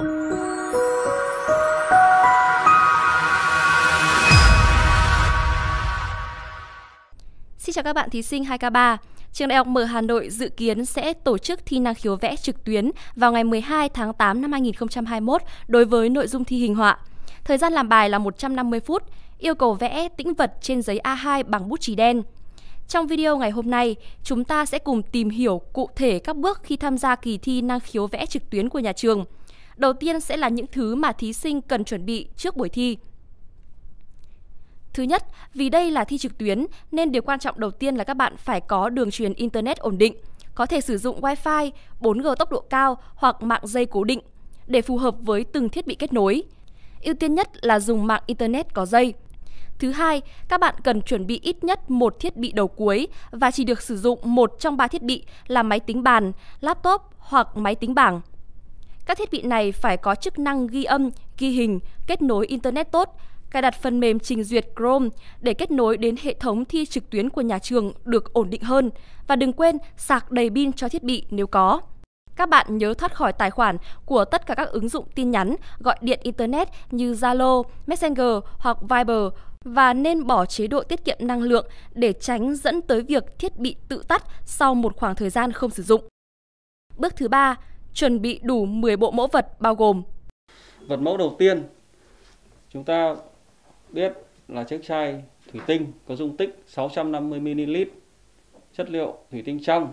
Xin chào các bạn thí sinh 2K3. Trường Đại học Mở Hà Nội dự kiến sẽ tổ chức thi năng khiếu vẽ trực tuyến vào ngày 12 tháng 8 năm 2021 đối với nội dung thi hình họa. Thời gian làm bài là 150 phút, yêu cầu vẽ tĩnh vật trên giấy A2 bằng bút chì đen. Trong video ngày hôm nay, chúng ta sẽ cùng tìm hiểu cụ thể các bước khi tham gia kỳ thi năng khiếu vẽ trực tuyến của nhà trường. Đầu tiên sẽ là những thứ mà thí sinh cần chuẩn bị trước buổi thi. Thứ nhất, vì đây là thi trực tuyến nên điều quan trọng đầu tiên là các bạn phải có đường truyền internet ổn định, có thể sử dụng Wi-Fi, 4G tốc độ cao hoặc mạng dây cố định để phù hợp với từng thiết bị kết nối. Ưu tiên nhất là dùng mạng internet có dây. Thứ hai, các bạn cần chuẩn bị ít nhất một thiết bị đầu cuối và chỉ được sử dụng một trong ba thiết bị là máy tính bàn, laptop hoặc máy tính bảng. Các thiết bị này phải có chức năng ghi âm, ghi hình, kết nối internet tốt, cài đặt phần mềm trình duyệt Chrome để kết nối đến hệ thống thi trực tuyến của nhà trường được ổn định hơn và đừng quên sạc đầy pin cho thiết bị nếu có. Các bạn nhớ thoát khỏi tài khoản của tất cả các ứng dụng tin nhắn, gọi điện internet như Zalo, Messenger hoặc Viber và nên bỏ chế độ tiết kiệm năng lượng để tránh dẫn tới việc thiết bị tự tắt sau một khoảng thời gian không sử dụng. Bước thứ ba, chuẩn bị đủ 10 bộ mẫu vật bao gồm Vật mẫu đầu tiên chúng ta biết là chiếc chai thủy tinh có dung tích 650ml, chất liệu thủy tinh trong.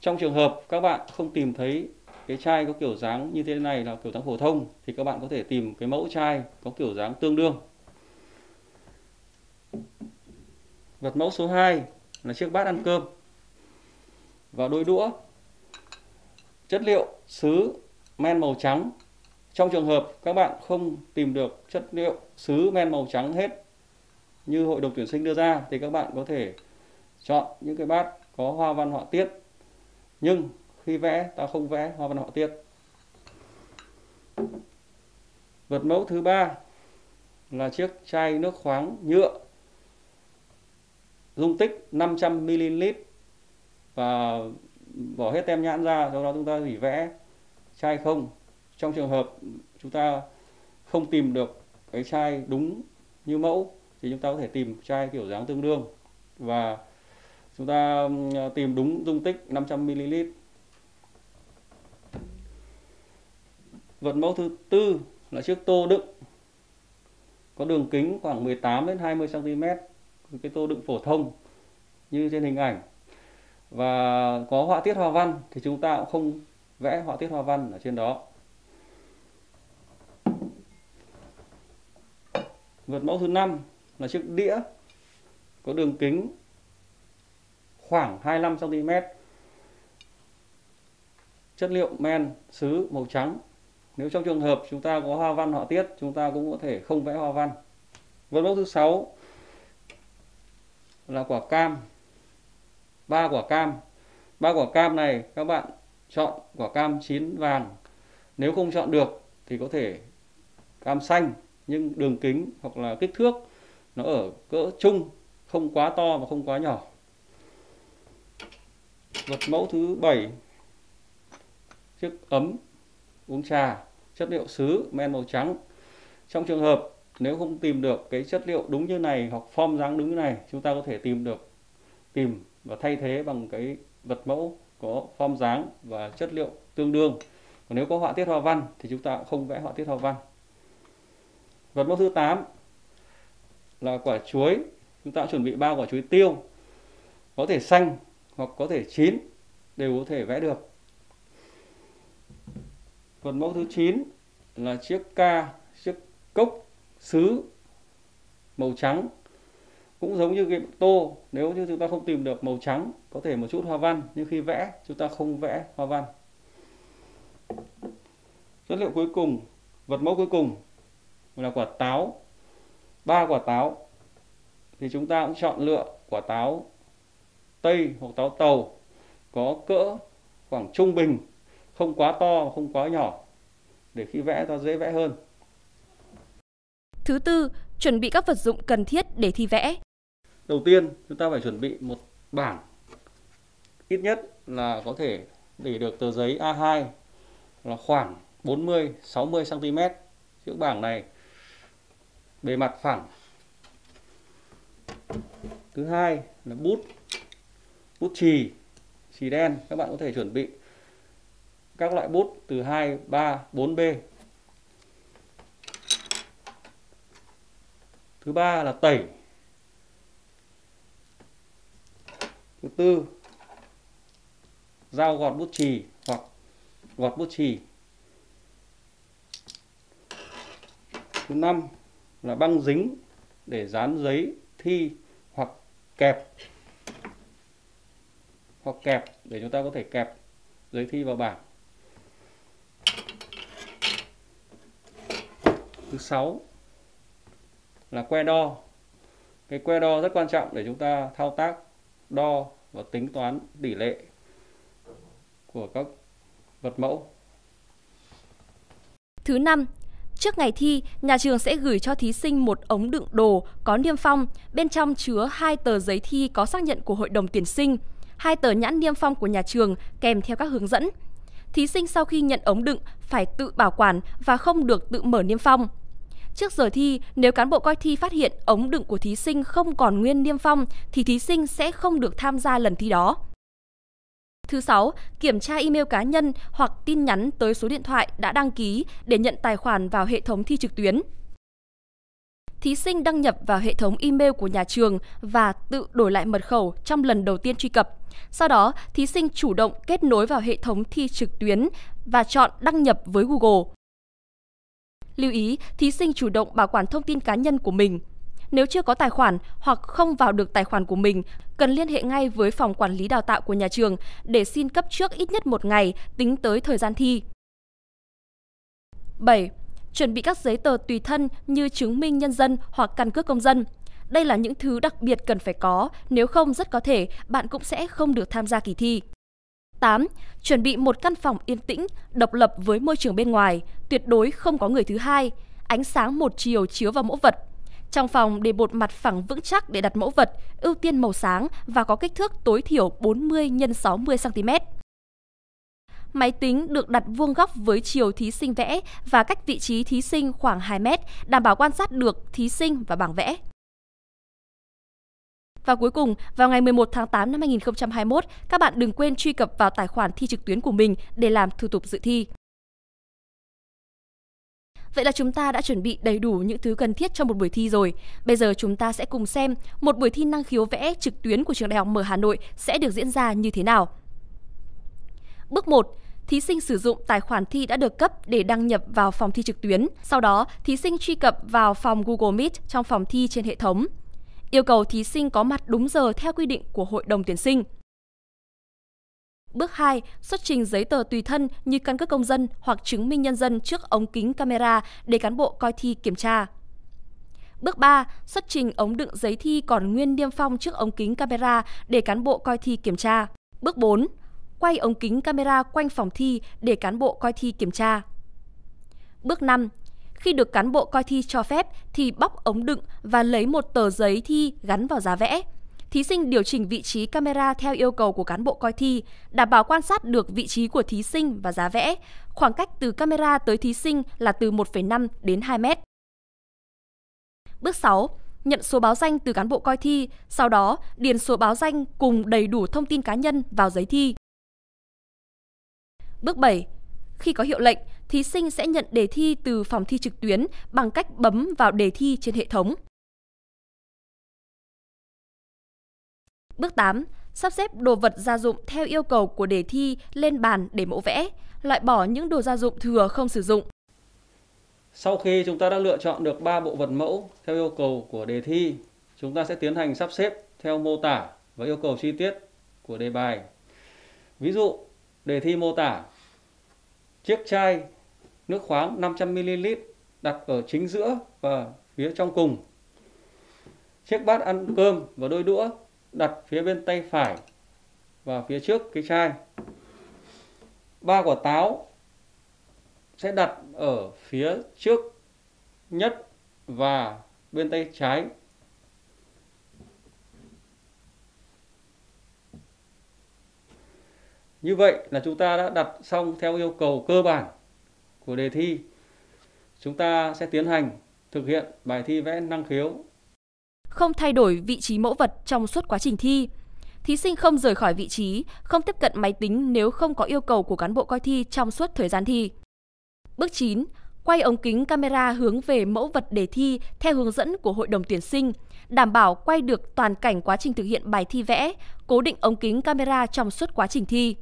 Trong trường hợp các bạn không tìm thấy cái chai có kiểu dáng như thế này là kiểu dáng phổ thông thì các bạn có thể tìm cái mẫu chai có kiểu dáng tương đương. Vật mẫu số 2 là chiếc bát ăn cơm và đôi đũa. Chất liệu sứ men màu trắng trong trường hợp các bạn không tìm được chất liệu sứ men màu trắng hết như hội đồng tuyển sinh đưa ra, thì các bạn có thể chọn những cái bát có hoa văn họa tiết. Nhưng khi vẽ, ta không vẽ hoa văn họa tiết. Vật mẫu thứ ba là chiếc chai nước khoáng nhựa dung tích 500 ml và bỏ hết tem nhãn ra sau đó chúng ta chỉ vẽ chai không trong trường hợp chúng ta không tìm được cái chai đúng như mẫu thì chúng ta có thể tìm chai kiểu dáng tương đương và chúng ta tìm đúng dung tích 500 ml. Vật mẫu thứ tư là chiếc tô đựng có đường kính khoảng 18 đến 20 cm, cái tô đựng phổ thông như trên hình ảnh. Và có họa tiết hoa văn thì chúng ta cũng không vẽ họa tiết hoa văn ở trên đó. vượt mẫu thứ năm là chiếc đĩa có đường kính khoảng 25 cm. Chất liệu men sứ màu trắng. Nếu trong trường hợp chúng ta có hoa văn họa tiết, chúng ta cũng có thể không vẽ hoa văn. vượt mẫu thứ sáu là quả cam. Ba quả cam. Ba quả cam này các bạn chọn quả cam chín vàng. Nếu không chọn được thì có thể cam xanh, nhưng đường kính hoặc là kích thước nó ở cỡ trung không quá to và không quá nhỏ vật mẫu thứ bảy, chiếc ấm uống trà, chất liệu sứ men màu trắng trong trường hợp nếu không tìm được cái chất liệu đúng như này hoặc form dáng đúng như này, chúng ta có thể tìm được tìm và thay thế bằng cái vật mẫu có form dáng và chất liệu tương đương còn nếu có họa tiết hoa văn thì chúng ta cũng không vẽ họa tiết hoa văn Vật mẫu thứ 8 là quả chuối. Chúng ta chuẩn bị ba quả chuối tiêu. Có thể xanh hoặc có thể chín đều có thể vẽ được. Vật mẫu thứ 9 là chiếc ca, chiếc cốc sứ màu trắng. Cũng giống như cái tô, nếu như chúng ta không tìm được màu trắng, có thể một chút hoa văn, nhưng khi vẽ chúng ta không vẽ hoa văn. Chất liệu cuối cùng, vật mẫu cuối cùng là quả táo ba quả táo. Thì chúng ta cũng chọn lựa quả táo tây hoặc táo tàu có cỡ khoảng trung bình không quá to không quá nhỏ để khi vẽ ta dễ vẽ hơn. Thứ tư chuẩn bị các vật dụng cần thiết để thi vẽ đầu tiên, chúng ta phải chuẩn bị một bảng. Ít nhất là có thể để được tờ giấy A2 là khoảng 40 60 cm chiếc bảng này bề mặt phẳng. Thứ hai là bút bút chì chì đen. Các bạn có thể chuẩn bị các loại bút từ 2 3 4B thứ ba là tẩy. Thứ tư dao gọt bút chì hoặc gọt bút chì. Thứ năm là băng dính để dán giấy thi hoặc kẹp. Hoặc kẹp để chúng ta có thể kẹp giấy thi vào bảng. Thứ sáu là que đo. Cái que đo rất quan trọng để chúng ta thao tác đo và tính toán tỷ lệ của các vật mẫu Thứ năm, trước ngày thi, nhà trường sẽ gửi cho thí sinh một ống đựng đồ có niêm phong, bên trong chứa hai tờ giấy thi có xác nhận của hội đồng tuyển sinh, hai tờ nhãn niêm phong của nhà trường kèm theo các hướng dẫn. Thí sinh sau khi nhận ống đựng phải tự bảo quản và không được tự mở niêm phong. Trước giờ thi, nếu cán bộ coi thi phát hiện ống đựng của thí sinh không còn nguyên niêm phong thì thí sinh sẽ không được tham gia lần thi đó. Thứ sáu, kiểm tra email cá nhân hoặc tin nhắn tới số điện thoại đã đăng ký để nhận tài khoản vào hệ thống thi trực tuyến. Thí sinh đăng nhập vào hệ thống email của nhà trường và tự đổi lại mật khẩu trong lần đầu tiên truy cập. Sau đó, thí sinh chủ động kết nối vào hệ thống thi trực tuyến và chọn đăng nhập với Google. Lưu ý, thí sinh chủ động bảo quản thông tin cá nhân của mình. Nếu chưa có tài khoản hoặc không vào được tài khoản của mình, cần liên hệ ngay với phòng quản lý đào tạo của nhà trường để xin cấp trước ít nhất một ngày tính tới thời gian thi. 7. Chuẩn bị các giấy tờ tùy thân như chứng minh nhân dân hoặc căn cước công dân. Đây là những thứ đặc biệt cần phải có, nếu không rất có thể bạn cũng sẽ không được tham gia kỳ thi. 8. Chuẩn bị một căn phòng yên tĩnh, độc lập với môi trường bên ngoài, tuyệt đối không có người thứ hai, ánh sáng một chiều chiếu vào mẫu vật. Trong phòng để một mặt phẳng vững chắc để đặt mẫu vật, ưu tiên màu sáng và có kích thước tối thiểu 40 x 60 cm. Máy tính được đặt vuông góc với chiều thí sinh vẽ và cách vị trí thí sinh khoảng 2 mét, đảm bảo quan sát được thí sinh và bảng vẽ. Và cuối cùng, vào ngày 11 tháng 8 năm 2021, các bạn đừng quên truy cập vào tài khoản thi trực tuyến của mình để làm thủ tục dự thi. Vậy là chúng ta đã chuẩn bị đầy đủ những thứ cần thiết cho một buổi thi rồi. Bây giờ chúng ta sẽ cùng xem một buổi thi năng khiếu vẽ trực tuyến của trường Đại học Mở Hà Nội sẽ được diễn ra như thế nào. Bước 1. Thí sinh sử dụng tài khoản thi đã được cấp để đăng nhập vào phòng thi trực tuyến. Sau đó, thí sinh truy cập vào phòng Google Meet trong phòng thi trên hệ thống yêu cầu thí sinh có mặt đúng giờ theo quy định của hội đồng tuyển sinh. Bước 2. Xuất trình giấy tờ tùy thân như căn cước công dân hoặc chứng minh nhân dân trước ống kính camera để cán bộ coi thi kiểm tra. Bước 3. Xuất trình ống đựng giấy thi còn nguyên niêm phong trước ống kính camera để cán bộ coi thi kiểm tra. Bước 4. Quay ống kính camera quanh phòng thi để cán bộ coi thi kiểm tra. Bước 5. Khi được cán bộ coi thi cho phép thì bóc ống đựng và lấy một tờ giấy thi gắn vào giá vẽ. Thí sinh điều chỉnh vị trí camera theo yêu cầu của cán bộ coi thi, đảm bảo quan sát được vị trí của thí sinh và giá vẽ. Khoảng cách từ camera tới thí sinh là từ 1,5 đến 2 mét. Bước 6. Nhận số báo danh từ cán bộ coi thi, sau đó điền số báo danh cùng đầy đủ thông tin cá nhân vào giấy thi. Bước 7. Khi có hiệu lệnh, thí sinh sẽ nhận đề thi từ phòng thi trực tuyến bằng cách bấm vào đề thi trên hệ thống. Bước 8. Sắp xếp đồ vật gia dụng theo yêu cầu của đề thi lên bàn để mẫu vẽ, loại bỏ những đồ gia dụng thừa không sử dụng. Sau khi chúng ta đã lựa chọn được 3 bộ vật mẫu theo yêu cầu của đề thi, chúng ta sẽ tiến hành sắp xếp theo mô tả và yêu cầu chi tiết của đề bài. Ví dụ, đề thi mô tả chiếc chai nước khoáng 500ml đặt ở chính giữa và phía trong cùng. Chiếc bát ăn cơm và đôi đũa đặt phía bên tay phải và phía trước cái chai. Ba quả táo sẽ đặt ở phía trước nhất và bên tay trái. Như vậy là chúng ta đã đặt xong theo yêu cầu cơ bản của đề thi. Chúng ta sẽ tiến hành thực hiện bài thi vẽ năng khiếu. Không thay đổi vị trí mẫu vật trong suốt quá trình thi. Thí sinh không rời khỏi vị trí, không tiếp cận máy tính nếu không có yêu cầu của cán bộ coi thi trong suốt thời gian thi. Bước 9. Quay ống kính camera hướng về mẫu vật đề thi theo hướng dẫn của hội đồng tuyển sinh, đảm bảo quay được toàn cảnh quá trình thực hiện bài thi vẽ, cố định ống kính camera trong suốt quá trình thi.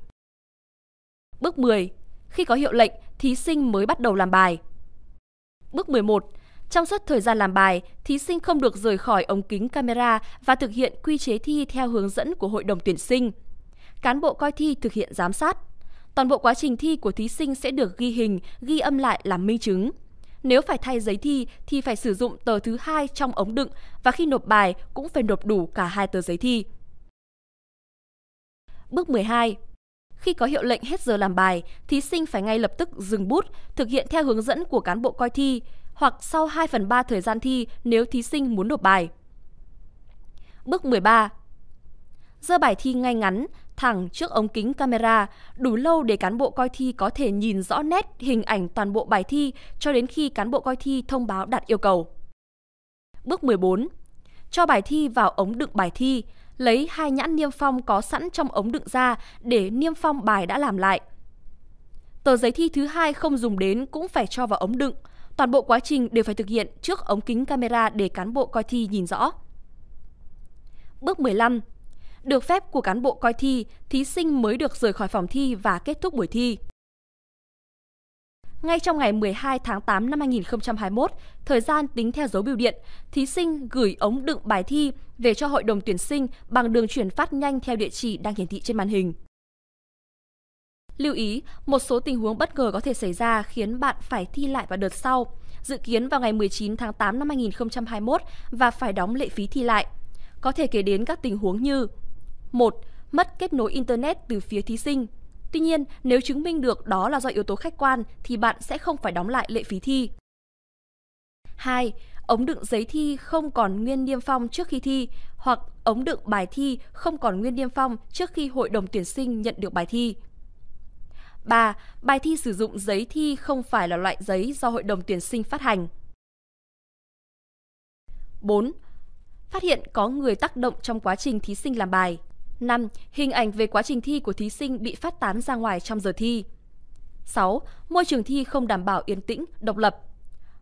Bước 10. Khi có hiệu lệnh, thí sinh mới bắt đầu làm bài. Bước 11. Trong suốt thời gian làm bài, thí sinh không được rời khỏi ống kính camera và thực hiện quy chế thi theo hướng dẫn của hội đồng tuyển sinh. Cán bộ coi thi thực hiện giám sát. Toàn bộ quá trình thi của thí sinh sẽ được ghi hình, ghi âm lại làm minh chứng. Nếu phải thay giấy thi thì phải sử dụng tờ thứ hai trong ống đựng và khi nộp bài cũng phải nộp đủ cả hai tờ giấy thi. Bước 12. Khi có hiệu lệnh hết giờ làm bài, thí sinh phải ngay lập tức dừng bút, thực hiện theo hướng dẫn của cán bộ coi thi, hoặc sau 2 phần 3 thời gian thi nếu thí sinh muốn nộp bài. Bước 13. Dơ bài thi ngay ngắn, thẳng trước ống kính camera, đủ lâu để cán bộ coi thi có thể nhìn rõ nét hình ảnh toàn bộ bài thi cho đến khi cán bộ coi thi thông báo đạt yêu cầu. Bước 14. Cho bài thi vào ống đựng bài thi, lấy hai nhãn niêm phong có sẵn trong ống đựng ra để niêm phong bài đã làm lại. Tờ giấy thi thứ hai không dùng đến cũng phải cho vào ống đựng. Toàn bộ quá trình đều phải thực hiện trước ống kính camera để cán bộ coi thi nhìn rõ. Bước 15. Được phép của cán bộ coi thi, thí sinh mới được rời khỏi phòng thi và kết thúc buổi thi. Ngay trong ngày 12 tháng 8 năm 2021, thời gian tính theo dấu biểu điện, thí sinh gửi ống đựng bài thi về cho hội đồng tuyển sinh bằng đường chuyển phát nhanh theo địa chỉ đang hiển thị trên màn hình. Lưu ý, một số tình huống bất ngờ có thể xảy ra khiến bạn phải thi lại vào đợt sau, dự kiến vào ngày 19 tháng 8 năm 2021 và phải đóng lệ phí thi lại. Có thể kể đến các tình huống như 1. Mất kết nối Internet từ phía thí sinh. Tuy nhiên, nếu chứng minh được đó là do yếu tố khách quan thì bạn sẽ không phải đóng lại lệ phí thi. 2. Ống đựng giấy thi không còn nguyên niêm phong trước khi thi hoặc ống đựng bài thi không còn nguyên niêm phong trước khi hội đồng tuyển sinh nhận được bài thi. 3. Bài thi sử dụng giấy thi không phải là loại giấy do hội đồng tuyển sinh phát hành. 4. Phát hiện có người tác động trong quá trình thí sinh làm bài. 5. Hình ảnh về quá trình thi của thí sinh bị phát tán ra ngoài trong giờ thi. 6. Môi trường thi không đảm bảo yên tĩnh, độc lập.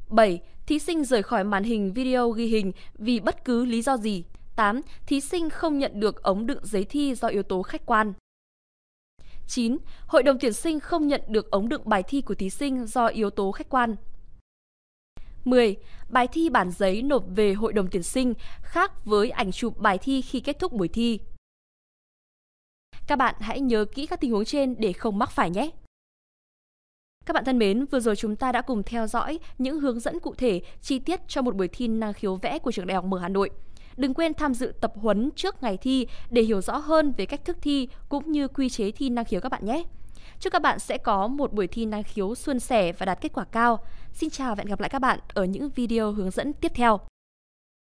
7. Thí sinh rời khỏi màn hình video ghi hình vì bất cứ lý do gì. 8. Thí sinh không nhận được ống đựng giấy thi do yếu tố khách quan. 9. Hội đồng tuyển sinh không nhận được ống đựng bài thi của thí sinh do yếu tố khách quan. 10. Bài thi bản giấy nộp về hội đồng tuyển sinh khác với ảnh chụp bài thi khi kết thúc buổi thi. Các bạn hãy nhớ kỹ các tình huống trên để không mắc phải nhé. Các bạn thân mến, vừa rồi chúng ta đã cùng theo dõi những hướng dẫn cụ thể, chi tiết cho một buổi thi năng khiếu vẽ của trường Đại học Mở Hà Nội. Đừng quên tham dự tập huấn trước ngày thi để hiểu rõ hơn về cách thức thi cũng như quy chế thi năng khiếu các bạn nhé. Chúc các bạn sẽ có một buổi thi năng khiếu suôn sẻ và đạt kết quả cao. Xin chào và hẹn gặp lại các bạn ở những video hướng dẫn tiếp theo.